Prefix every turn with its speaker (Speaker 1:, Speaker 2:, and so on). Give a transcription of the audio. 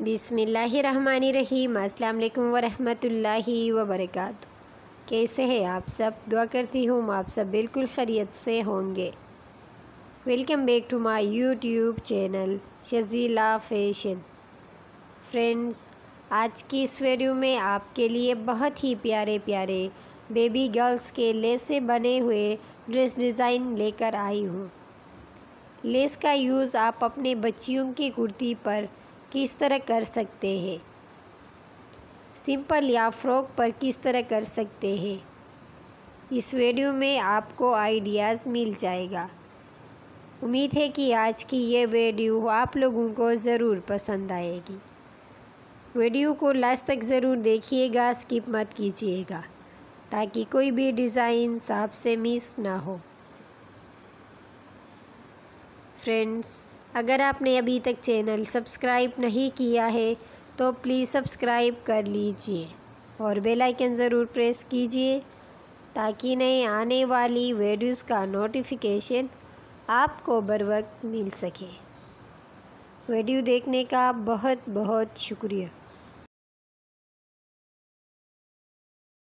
Speaker 1: बिसमीम वालेकुम वरहमतुल्लाहि वबरकातुहू। कैसे हैं आप सब? दुआ करती हूँ आप सब बिल्कुल खैरियत से होंगे। Welcome back to my YouTube channel, Shajila fashion. Friends, आज की इस वीडियो में आपके लिए बहुत ही प्यारे प्यारे बेबी गर्ल्स के लेस से बने हुए ड्रेस डिज़ाइन लेकर आई हूँ। लेस का यूज़ आप अपने बच्चियों की कुर्ती पर किस तरह कर सकते हैं? सिंपल या फ्रॉक पर किस तरह कर सकते हैं? इस वीडियो में आपको आइडियाज़ मिल जाएगा। उम्मीद है कि आज की ये वीडियो आप लोगों को ज़रूर पसंद आएगी। वीडियो को लास्ट तक ज़रूर देखिएगा, स्किप मत कीजिएगा, ताकि कोई भी डिज़ाइन आपसे मिस ना हो। फ्रेंड्स अगर आपने अभी तक चैनल सब्सक्राइब नहीं किया है तो प्लीज़ सब्सक्राइब कर लीजिए और बेल आइकन ज़रूर प्रेस कीजिए ताकि नए आने वाली वीडियोस का नोटिफिकेशन आपको बर वक्त मिल सके। वीडियो देखने का बहुत बहुत शुक्रिया।